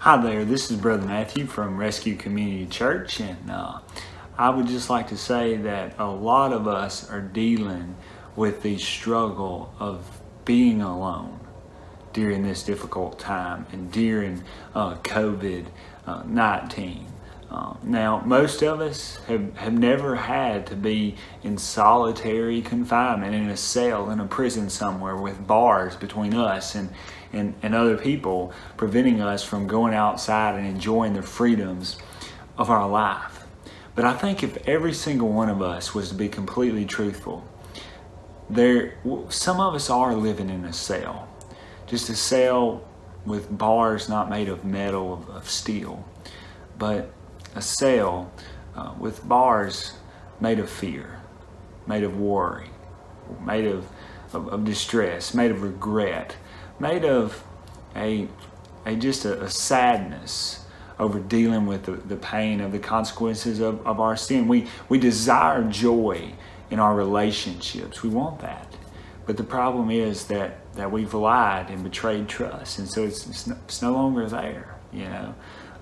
Hi there, this is Brother Matthew from Rescue Community Church, and uh, I would just like to say that a lot of us are dealing with the struggle of being alone during this difficult time and during uh, COVID uh, 19. Um, now, most of us have, have never had to be in solitary confinement in a cell in a prison somewhere with bars between us and, and, and other people, preventing us from going outside and enjoying the freedoms of our life. But I think if every single one of us was to be completely truthful, there, some of us are living in a cell, just a cell with bars not made of metal, of, of steel, but a cell uh, with bars made of fear, made of worry, made of, of, of distress, made of regret, made of a, a just a, a sadness over dealing with the, the pain of the consequences of, of our sin. We, we desire joy in our relationships. We want that. But the problem is that, that we've lied and betrayed trust. And so it's, it's, no, it's no longer there, you know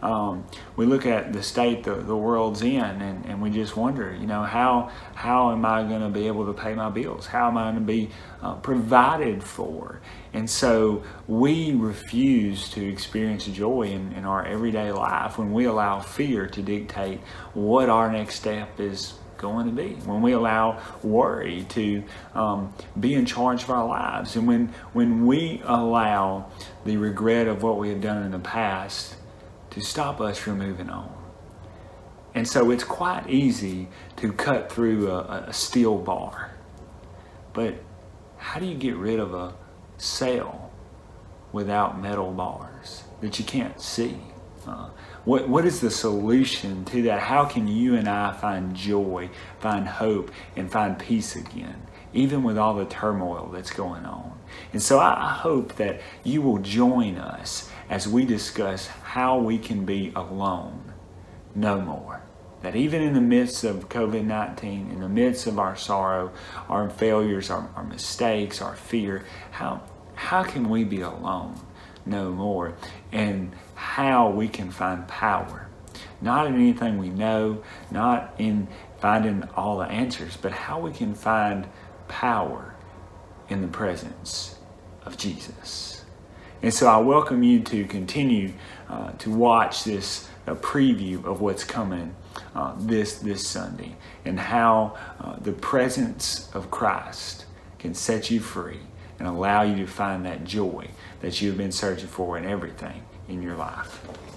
um, we look at the state the, the world's in and, and we just wonder, you know, how, how am I going to be able to pay my bills? How am I going to be uh, provided for? And so we refuse to experience joy in, in our everyday life when we allow fear to dictate what our next step is going to be when we allow worry to um, be in charge of our lives and when when we allow the regret of what we have done in the past to stop us from moving on. And so it's quite easy to cut through a, a steel bar. But how do you get rid of a cell without metal bars that you can't see? Uh, what, what is the solution to that? How can you and I find joy, find hope, and find peace again, even with all the turmoil that's going on? And so I hope that you will join us as we discuss how we can be alone no more. That even in the midst of COVID 19, in the midst of our sorrow, our failures, our, our mistakes, our fear, how, how can we be alone no more? And how we can find power. Not in anything we know, not in finding all the answers, but how we can find power in the presence of Jesus. And so I welcome you to continue uh, to watch this uh, preview of what's coming uh, this, this Sunday and how uh, the presence of Christ can set you free and allow you to find that joy that you've been searching for in everything in your life.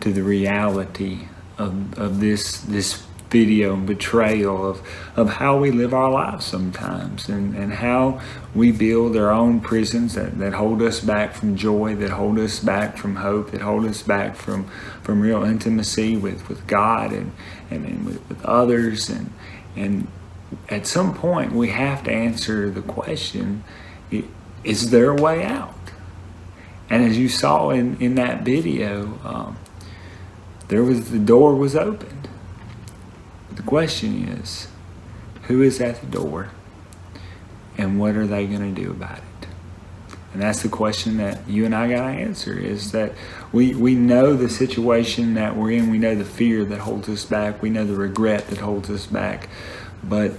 to the reality of, of this this video and betrayal of, of how we live our lives sometimes and, and how we build our own prisons that, that hold us back from joy, that hold us back from hope, that hold us back from, from real intimacy with, with God and, and, and with, with others. And, and at some point, we have to answer the question is there a way out? And as you saw in, in that video, um, there was the door was opened. The question is, who is at the door and what are they going to do about it? And that's the question that you and I got to answer is that we, we know the situation that we're in. We know the fear that holds us back. We know the regret that holds us back. But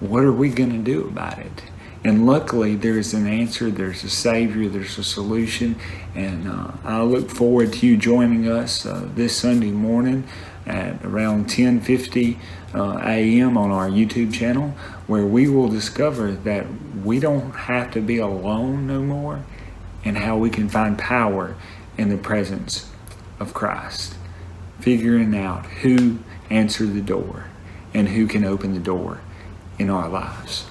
what are we going to do about it? And luckily, there's an answer, there's a Savior, there's a solution. And uh, I look forward to you joining us uh, this Sunday morning at around 10:50 uh, a.m. on our YouTube channel, where we will discover that we don't have to be alone no more, and how we can find power in the presence of Christ. Figuring out who answered the door and who can open the door in our lives.